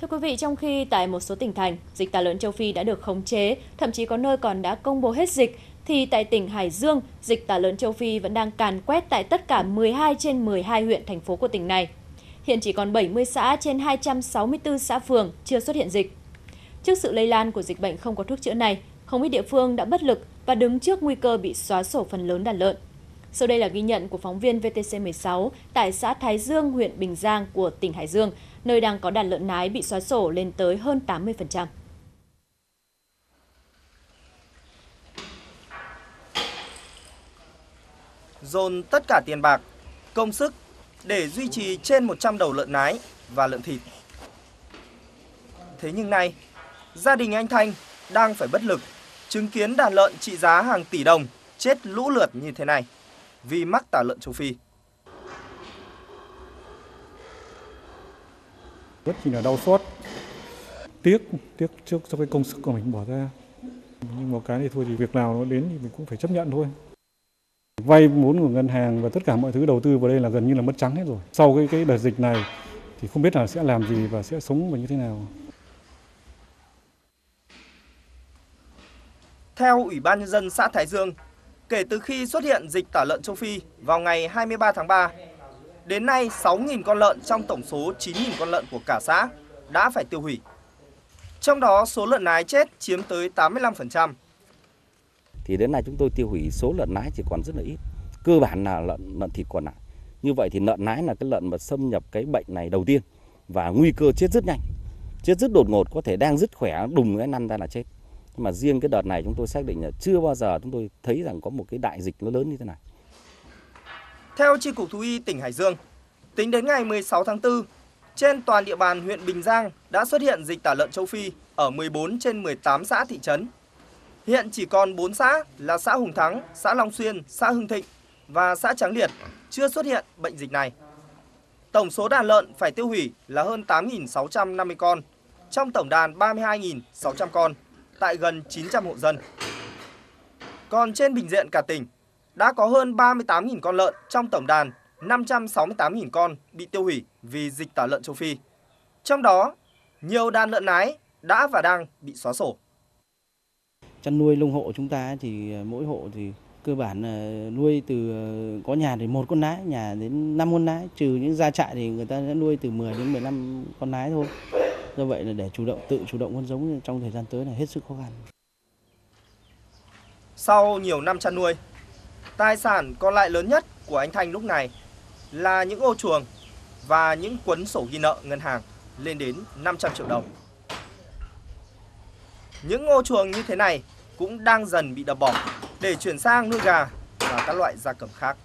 Thưa quý vị, trong khi tại một số tỉnh thành, dịch tả lợn châu Phi đã được khống chế, thậm chí có nơi còn đã công bố hết dịch, thì tại tỉnh Hải Dương, dịch tả lợn châu Phi vẫn đang càn quét tại tất cả 12 trên 12 huyện thành phố của tỉnh này. Hiện chỉ còn 70 xã trên 264 xã phường chưa xuất hiện dịch. Trước sự lây lan của dịch bệnh không có thuốc chữa này, không ít địa phương đã bất lực và đứng trước nguy cơ bị xóa sổ phần lớn đàn lợn. Sau đây là ghi nhận của phóng viên VTC16 tại xã Thái Dương, huyện Bình Giang của tỉnh Hải Dương, nơi đang có đàn lợn nái bị xóa sổ lên tới hơn 80%. Dồn tất cả tiền bạc, công sức để duy trì trên 100 đầu lợn nái và lợn thịt. Thế nhưng nay, gia đình anh Thanh đang phải bất lực chứng kiến đàn lợn trị giá hàng tỷ đồng chết lũ lượt như thế này vì mắc tả lợn châu Phi. Rất chỉ là đau xót, tiếc, tiếc trước cho cái công sức của mình bỏ ra. Nhưng một cái thì thôi thì việc nào nó đến thì mình cũng phải chấp nhận thôi. Vay vốn của ngân hàng và tất cả mọi thứ đầu tư vào đây là gần như là mất trắng hết rồi. Sau cái cái đợt dịch này thì không biết là sẽ làm gì và sẽ sống và như thế nào. Theo Ủy ban Nhân dân xã Thái Dương, kể từ khi xuất hiện dịch tả lợn châu Phi vào ngày 23 tháng 3, đến nay 6.000 con lợn trong tổng số 9.000 con lợn của cả xã đã phải tiêu hủy. Trong đó, số lợn nái chết chiếm tới 85%. Thì đến nay chúng tôi tiêu hủy số lợn nái chỉ còn rất là ít. Cơ bản là lợn lợn thịt còn lại. Như vậy thì lợn nái là cái lợn mà xâm nhập cái bệnh này đầu tiên và nguy cơ chết rất nhanh. Chết rất đột ngột, có thể đang rất khỏe, đùng cái năn ra là chết mà riêng cái đợt này chúng tôi xác định là chưa bao giờ chúng tôi thấy rằng có một cái đại dịch nó lớn như thế này. Theo tri cục Thú y tỉnh Hải Dương, tính đến ngày 16 tháng 4, trên toàn địa bàn huyện Bình Giang đã xuất hiện dịch tả lợn châu Phi ở 14 trên 18 xã thị trấn. Hiện chỉ còn 4 xã là xã Hùng Thắng, xã Long Xuyên, xã Hưng Thịnh và xã Tráng Liệt chưa xuất hiện bệnh dịch này. Tổng số đàn lợn phải tiêu hủy là hơn 8.650 con, trong tổng đàn 32.600 con tại gần 900 hộ dân. Còn trên bình diện cả tỉnh, đã có hơn 38.000 con lợn trong tổng đàn 568.000 con bị tiêu hủy vì dịch tả lợn châu Phi. Trong đó, nhiều đàn lợn nái đã và đang bị xóa sổ. Chăn nuôi lông hộ chúng ta thì mỗi hộ thì cơ bản là nuôi từ có nhà thì một con nái, nhà đến 5 con nái, trừ những gia trại thì người ta sẽ nuôi từ 10 đến 15 con nái thôi. Do vậy là để chủ động tự chủ động con giống trong thời gian tới là hết sức khó khăn. Sau nhiều năm chăn nuôi, tài sản còn lại lớn nhất của anh Thanh lúc này là những ô chuồng và những cuốn sổ ghi nợ ngân hàng lên đến 500 triệu đồng. Những ô chuồng như thế này cũng đang dần bị đập bỏ để chuyển sang nuôi gà và các loại gia cầm khác.